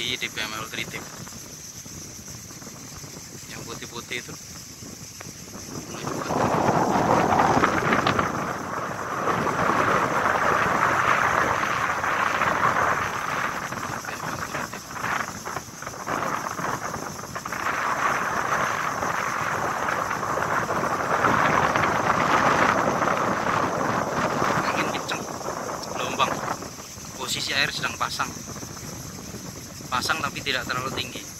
DPML Tritip yang putih-putih itu. Posisi air sedang pasang pasang tapi tidak terlalu tinggi